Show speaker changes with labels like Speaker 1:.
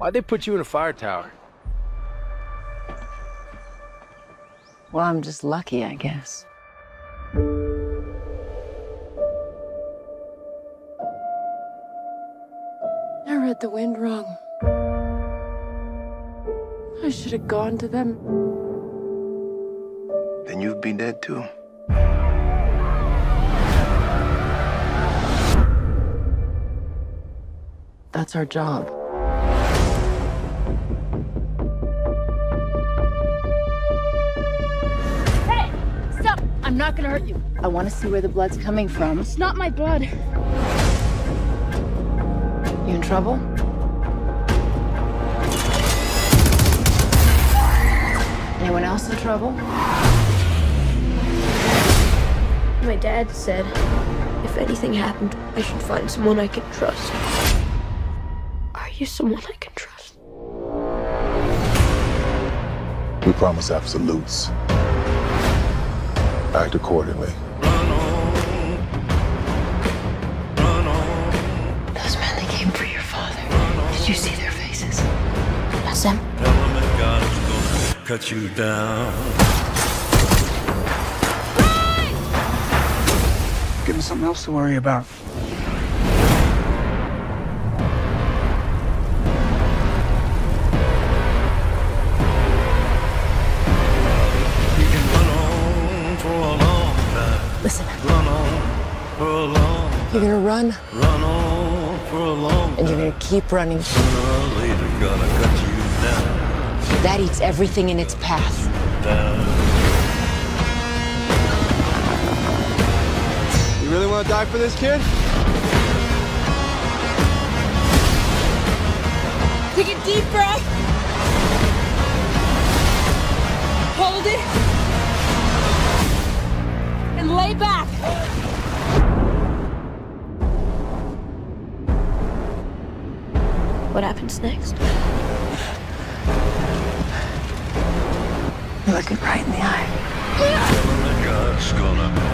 Speaker 1: Why'd they put you in a fire tower?
Speaker 2: Well, I'm just lucky, I guess. I read the wind wrong. I should have gone to them.
Speaker 3: Then you'd be dead too.
Speaker 2: That's our job.
Speaker 4: I'm not gonna hurt you.
Speaker 2: I want to see where the blood's coming from.
Speaker 4: It's not my blood.
Speaker 2: You in trouble? Anyone else in trouble?
Speaker 5: My dad said if anything happened, I should find someone I can trust. Are you someone I can trust?
Speaker 3: We promise absolutes. Act accordingly.
Speaker 2: Those men that came for your father. Did you see their faces?
Speaker 5: That's them.
Speaker 6: Tell them that God's gonna cut you down.
Speaker 7: Give him something else to worry about.
Speaker 2: Listen,
Speaker 6: Run on for a long,
Speaker 2: you're gonna run
Speaker 6: run on for a long
Speaker 2: and you're gonna keep running.
Speaker 6: Sooner or later, gonna cut you down,
Speaker 2: That eats everything in its path.
Speaker 6: down.
Speaker 1: You really want to die for this kid?
Speaker 4: Take a deep breath. Lay back.
Speaker 5: What happens next?
Speaker 2: You're looking right in the eye.
Speaker 6: Tell